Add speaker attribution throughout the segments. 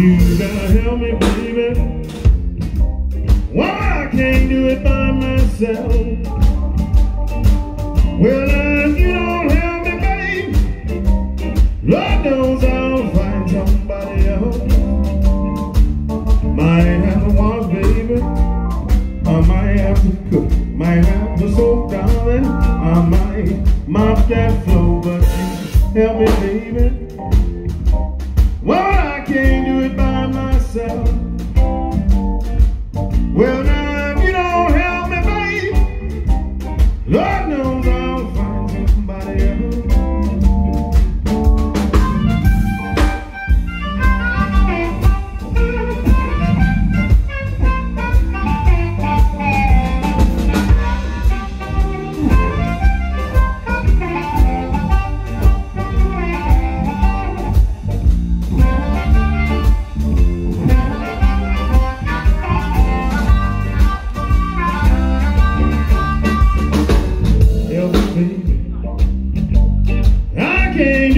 Speaker 1: You gotta help me, baby. I can't do it by myself. Well, if you don't help me, Lord knows I'll find somebody else. Might have to wash, baby. I might have to cook. Might have to soak, darling. I might mop that floor, but you help me, baby.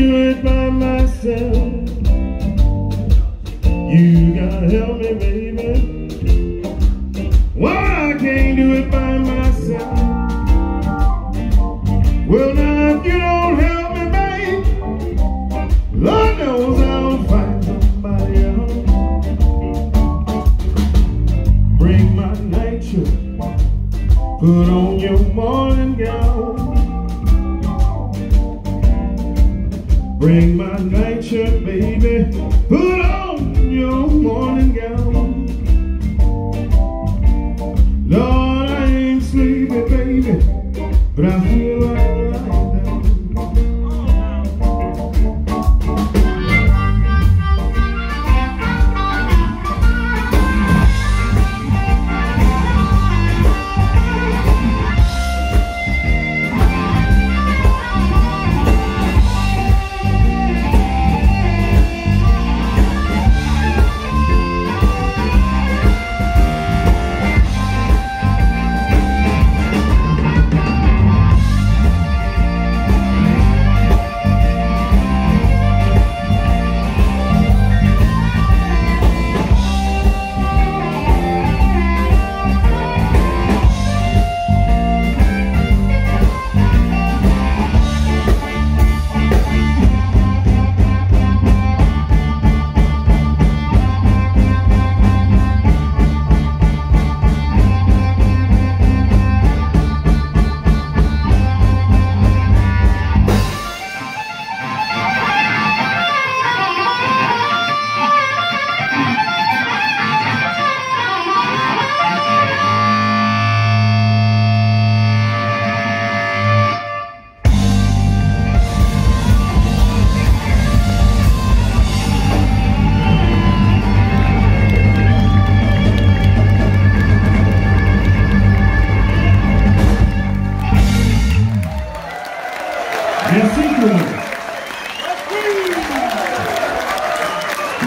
Speaker 1: Do it by myself. You gotta help me, baby. Well, I can't do it by myself. Well, now if you don't help me, babe, Lord knows I'll find somebody else. Bring my night. Put on your morning gown. Bring my nightshirt, baby. Put on your morning gown. Lord, I ain't sleepy, baby, but I feel alright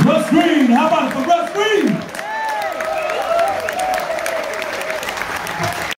Speaker 2: Russ Green, how about it for Russ Green?